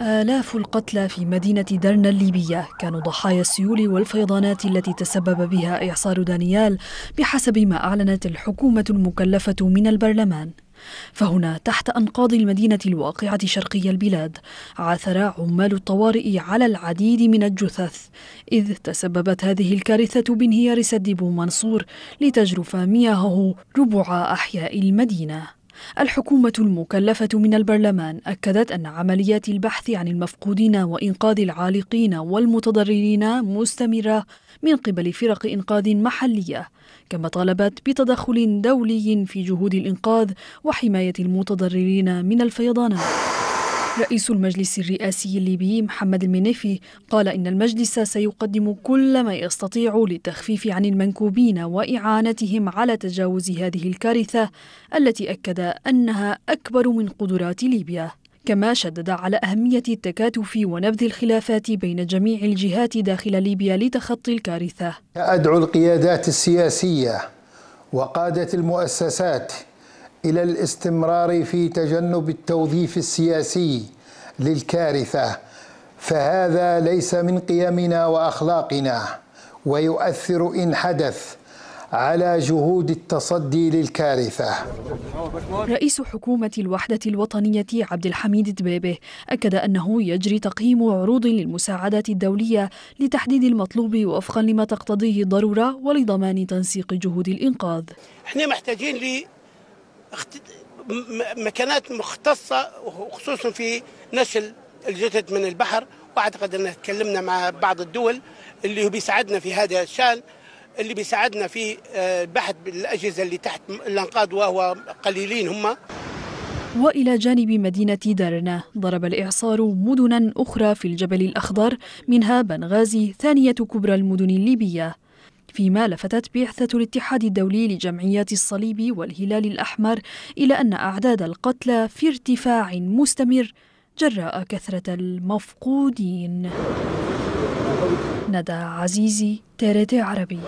آلاف القتلى في مدينة درنا الليبية كانوا ضحايا السيول والفيضانات التي تسبب بها إعصار دانيال بحسب ما أعلنت الحكومة المكلفة من البرلمان. فهنا تحت أنقاض المدينة الواقعة شرقي البلاد عثر عمال الطوارئ على العديد من الجثث إذ تسببت هذه الكارثة بانهيار سد بو منصور لتجرف مياهه ربع أحياء المدينة. الحكومة المكلفة من البرلمان أكدت أن عمليات البحث عن المفقودين وإنقاذ العالقين والمتضررين مستمرة من قبل فرق إنقاذ محلية كما طالبت بتدخل دولي في جهود الإنقاذ وحماية المتضررين من الفيضانات. رئيس المجلس الرئاسي الليبي محمد المنيفي قال إن المجلس سيقدم كل ما يستطيع للتخفيف عن المنكوبين وإعانتهم على تجاوز هذه الكارثة التي أكد أنها أكبر من قدرات ليبيا. كما شدد على أهمية التكاتف ونبذ الخلافات بين جميع الجهات داخل ليبيا لتخطي الكارثة. أدعو القيادات السياسية وقادة المؤسسات إلى الاستمرار في تجنب التوظيف السياسي للكارثة فهذا ليس من قيمنا وأخلاقنا ويؤثر إن حدث على جهود التصدي للكارثة. رئيس حكومة الوحدة الوطنية عبد الحميد دبيبه أكد أنه يجري تقييم عروض للمساعدات الدولية لتحديد المطلوب وفقا لما تقتضيه الضروره ولضمان تنسيق جهود الإنقاذ. إحنا محتاجين مكانات مختصة وخصوصا في نشل الجثث من البحر. وأعتقد أن تكلمنا مع بعض الدول اللي بيساعدنا في هذا الشأن اللي بيساعدنا في البحث آه، بالأجهزة اللي تحت الأنقاض وهو قليلين هم. وإلى جانب مدينة درنا ضرب الإعصار مدنا أخرى في الجبل الأخضر منها بنغازي ثانية كبرى المدن الليبية. فيما لفتت بعثة الاتحاد الدولي لجمعيات الصليب والهلال الأحمر إلى أن أعداد القتلى في ارتفاع مستمر جراء كثرة المفقودين. ندى عزيزي ترد عربي.